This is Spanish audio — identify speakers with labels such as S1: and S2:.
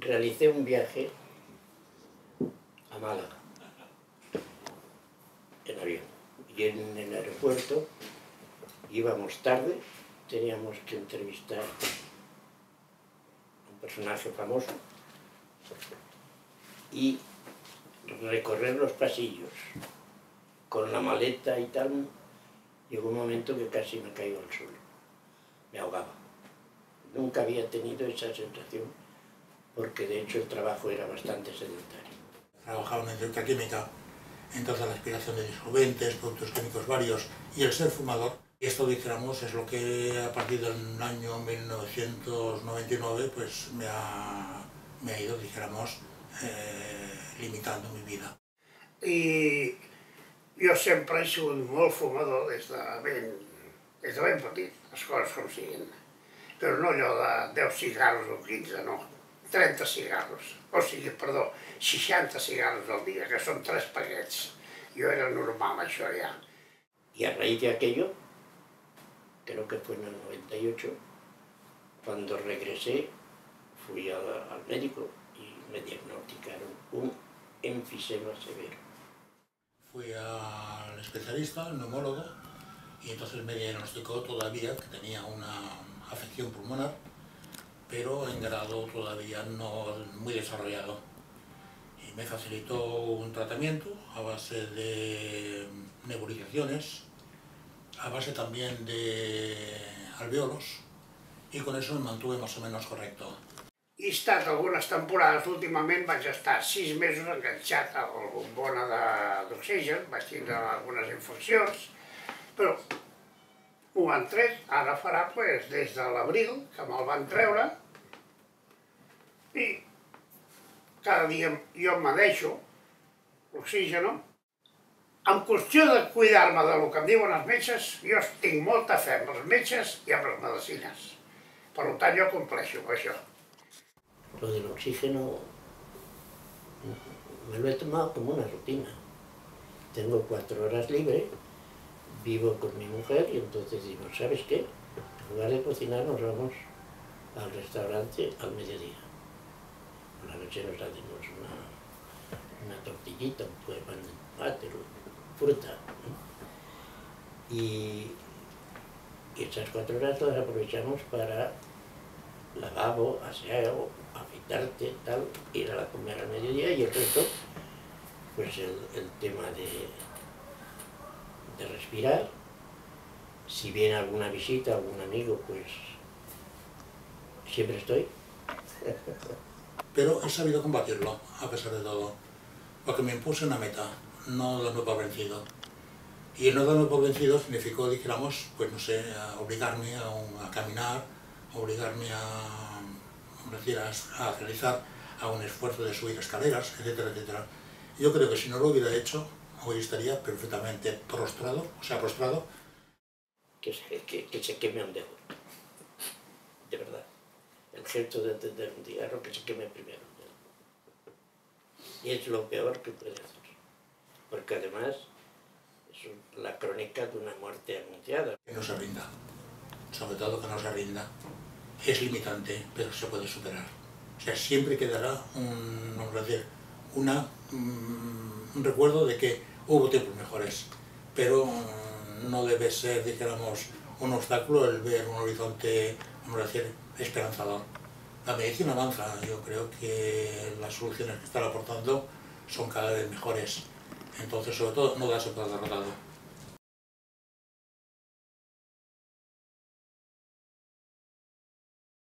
S1: realicé un viaje a Málaga, en avión. Y en el aeropuerto íbamos tarde, teníamos que entrevistar a un personaje famoso y recorrer los pasillos con la maleta y tal, llegó un momento que casi me caigo al suelo, me ahogaba. Nunca había tenido esa sensación porque de hecho el trabajo era bastante sedentario.
S2: Trabajaba en la industria química, entonces la aspiración de disolventes, productos químicos varios y el ser fumador. Y esto, dijéramos, es lo que a partir del año 1999 pues me ha, me ha ido, dijéramos, eh, limitando mi vida.
S3: I jo sempre he sigut molt fumador des de ben, des de ben petit, les coses com siguin. Però no allò de 10 cigarros o 15, no. 30 cigarros, o sigui, perdó, 60 cigarros al dia, que són tres paquets. Jo era normal, això ja.
S1: Y a raíz de aquello, creo que fue en el 98, cuando regresé, fui al, al médico y me diagnosticaron un enfisema severo.
S2: Fui al especialista, al neumólogo, y entonces me diagnosticó todavía que tenía una afección pulmonar, pero en grado todavía no muy desarrollado. Y me facilitó un tratamiento a base de nebulizaciones, a base también de alveolos, i con eso me mantuve más o menos correcto.
S3: He estat algunes temporades, últimament vaig estar sis mesos enganxat a la bombona d'oxigen, vaig tindre algunes infeccions, però ho han tret, ara farà pues, des de l'abril, que me'l van treure, i cada dia jo em medeixo l'oxigen, en qüestió de cuidar-me del que em diuen els metges, jo tinc molta fe amb els metges i amb les medicines. Per tant, jo compleixo amb això.
S1: Lo del oxígeno me lo he tomado como una rutina. Tengo cuatro horas libre, vivo con mi mujer y entonces digo, ¿sabes qué? En lugar de cocinar nos vamos al restaurante al mediodía. Por la noche nos hacemos una, una tortillita, un de pan de tomate, fruta. Y, y esas cuatro horas las aprovechamos para lavabo, aseo, afeitarte, tal, ir a la comer al mediodía y el resto, pues el tema de, de respirar. Si viene alguna visita, algún amigo, pues siempre estoy.
S2: Pero he sabido combatirlo, a pesar de todo, porque me impuse una meta, no darme por vencido. Y el no darme por vencido significó, dijéramos, pues no sé, obligarme a, caminar, obligarme a, a, a realizar a un esfuerzo de subir escaleras, etcétera, etcétera. Yo creo que si no lo hubiera hecho, hoy estaría perfectamente prostrado, o sea, prostrado,
S1: que se, que, que se queme un dedo. De verdad. El gesto de encender un cigarro, que se queme primero un dedo. Y es lo peor que puede hacer. Porque además es la crónica de una muerte anunciada.
S2: que no se rinda. Sobre todo que no se rinda. Es limitante, pero se puede superar. O sea, siempre quedará un, vamos a decir, una, mm, un recuerdo de que hubo tiempos mejores, pero no debe ser, dijéramos, un obstáculo el ver un horizonte, vamos a decir, esperanzador. La medicina avanza, yo creo que las soluciones que están aportando son cada vez mejores. Entonces, sobre todo, no darse por derrotado.